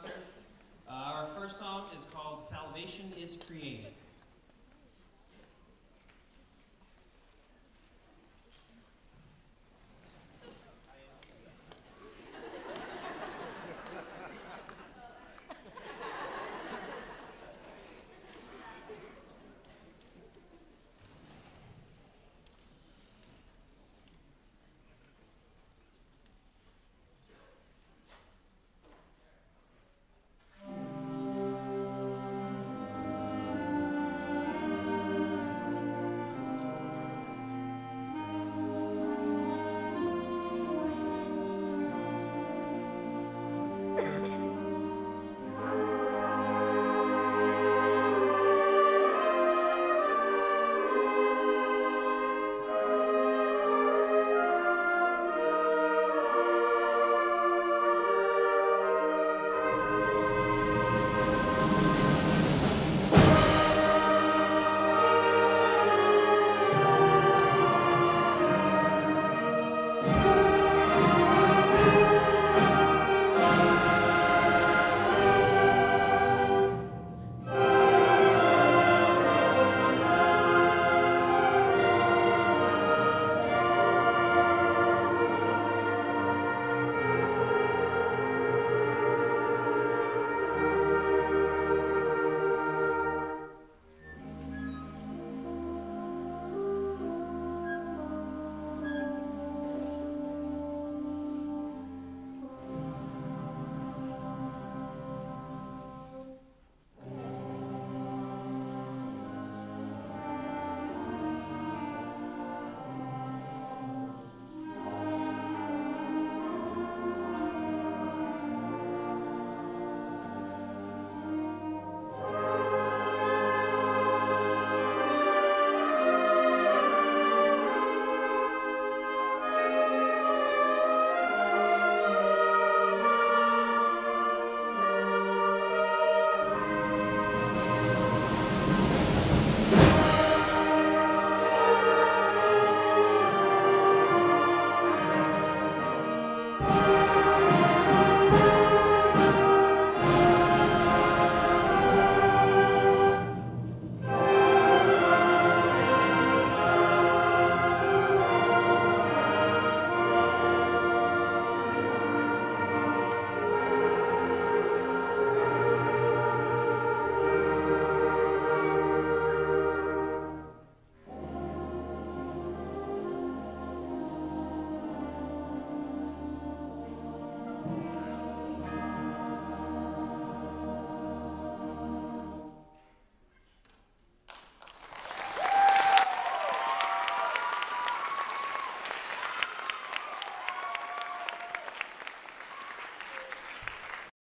concert. Uh, our first song is called Salvation is Created.